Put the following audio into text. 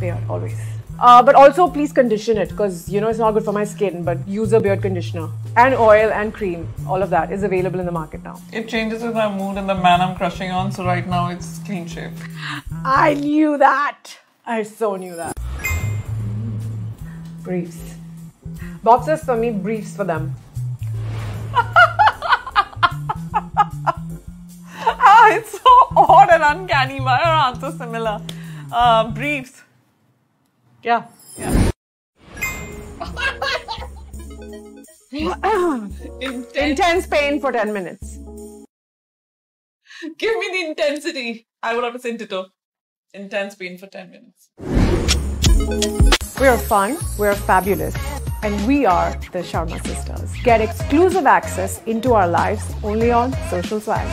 beard always. Uh, but also, please condition it because you know it's not good for my skin. But use a beard conditioner and oil and cream. All of that is available in the market now. It changes with my mood and the man I'm crushing on, so right now it's clean shave. I knew that. I so knew that. Briefs. Boxers for me, briefs for them. Ah, it's so odd and uncanny. Why are answers similar? Uh, briefs. Yeah. Yeah. Intense. Intense pain for 10 minutes. Give me the intensity. I would have to say ditto. Intense pain for 10 minutes. We're fun, we're fabulous, and we are the Sharma sisters. Get exclusive access into our lives only on Social Swag.